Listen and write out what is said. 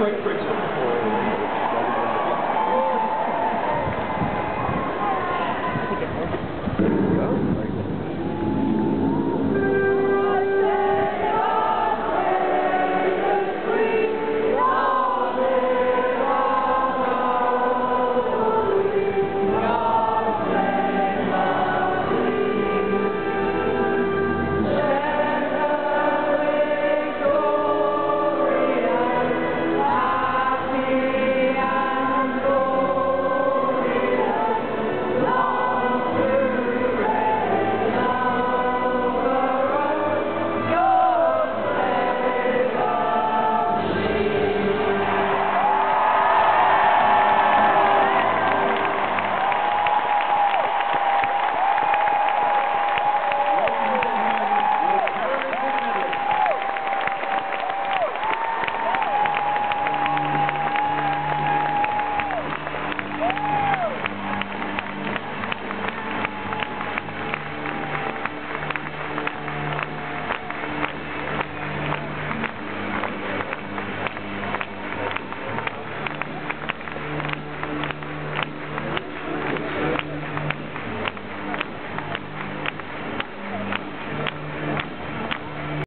Great quick.